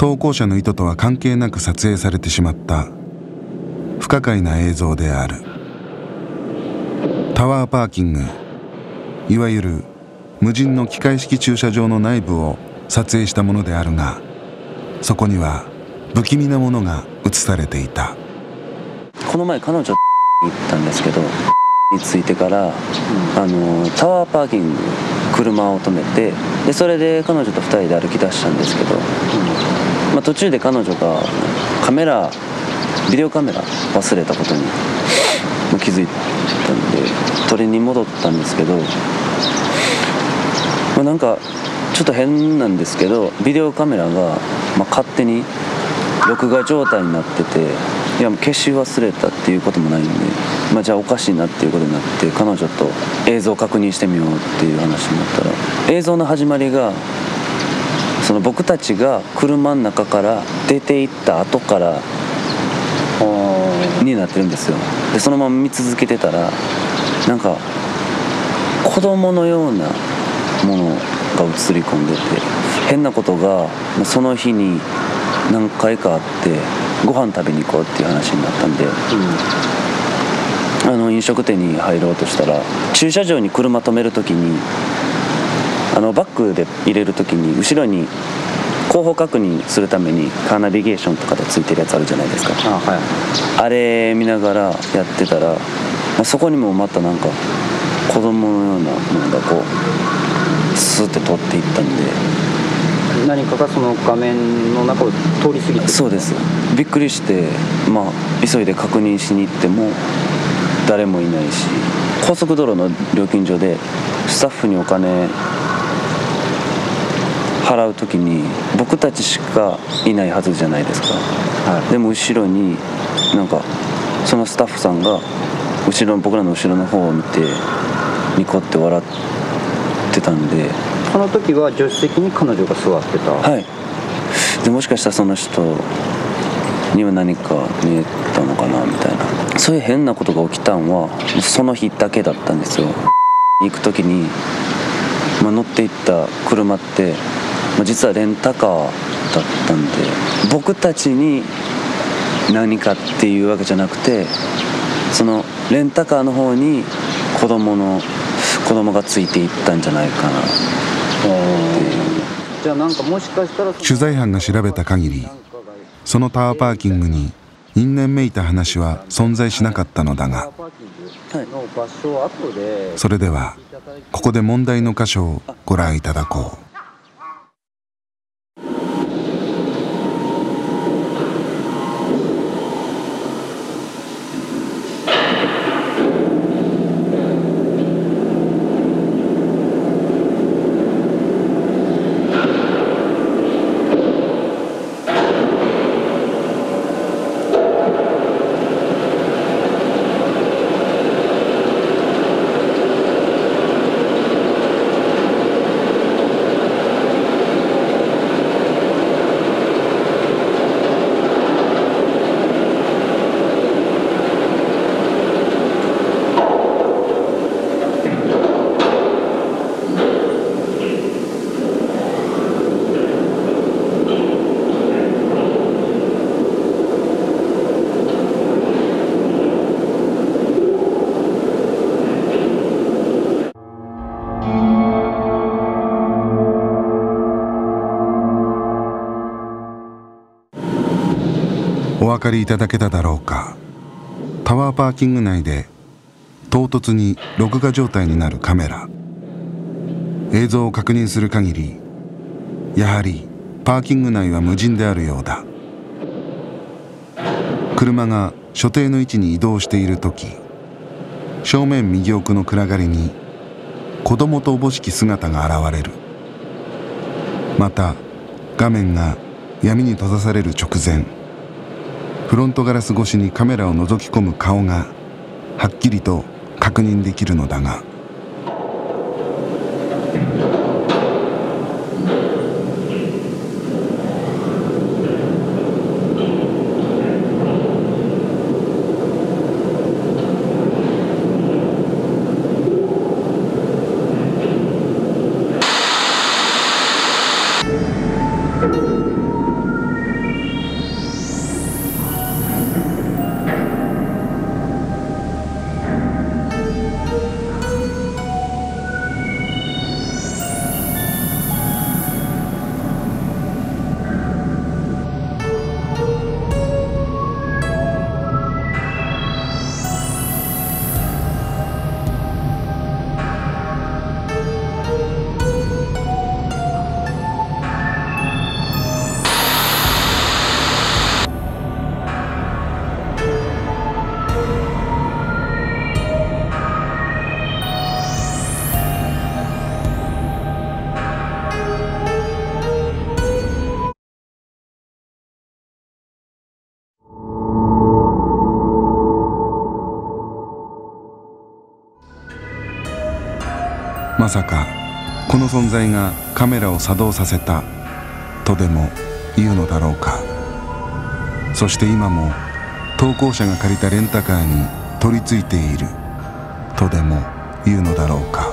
投稿者の意図とは関係なく撮影されてしまった。不可解な映像である。タワーパーキング。いわゆる無人の機械式駐車場の内部を撮影したものであるがそこには不気味なものが映されていた。この前彼女行ったんですけどに着いてから、あのタワーパーキング車を止めてでそれで彼女と2人で歩き出したんですけど、うん、まあ、途中で彼女がカメラビデオカメラ忘れたことに気づいたんで取りに戻ったんですけど、まあ、なんかちょっと変なんですけどビデオカメラが、ま、勝手に録画状態になってていやもう消し忘れたっていうこともないんで、まあ、じゃあおかしいなっていうことになって彼女と映像を確認してみようっていう話になったら映像の始まりがその僕たちが車の中から出て行った後からになってるんですよ。でそのまま見続けてたらなんか子供のようなものが映り込んでて変なことがその日に何回かあってご飯食べに行こうっていう話になったんで、うん、あの飲食店に入ろうとしたら駐車場に車止める時にあのバックで入れる時に後ろに後方確認するためにカーナビゲーションとかでついてるやつあるじゃないですか。あ,、はい、あれ見ながらやってたら、まあ、そこにもまたなんか子供のようなものがこうスーって通っていったんで。何かがその画面の中を通り過ぎてそうです。びっくりしてまあ急いで確認しに行っても誰もいないし高速道路の料金所でスタッフにお金払う時に僕たちしかいないはずじゃないですか、はい、でも後ろになんかそのスタッフさんが後ろ僕らの後ろの方を見てニコって笑ってたんで。その時は助手席に彼女が座ってた。はい。でもしかしたらその人には何か見えたのかなみたいな。そういう変なことが起きたんはその日だけだったんですよ。行く時に、まあ、乗っていった車って実はレンタカーだったんで僕たちに何かっていうわけじゃなくてそのレンタカーの方に子供の子供がついていったんじゃないかなじゃあなんかもしかしたら取材班が調べた限りそのタワーパーキングに因縁めいた話は存在しなかったのだが、それではここで問題の箇所をご覧いただこう。お分かりいただけただろうか。タワーパーキング内で唐突に録画状態になるカメラ。映像を確認する限りやはりパーキング内は無人であるようだ。車が所定の位置に移動している時正面右奥の暗がりに子供とおぼしき姿が現れる。また画面が闇に閉ざされる直前フロントガラス越しにカメラを覗き込む顔がはっきりと確認できるのだが。まさかこの存在がカメラを作動させたとでも言うのだろうか。そして今も投稿者が借りたレンタカーに取り付いているとでも言うのだろうか。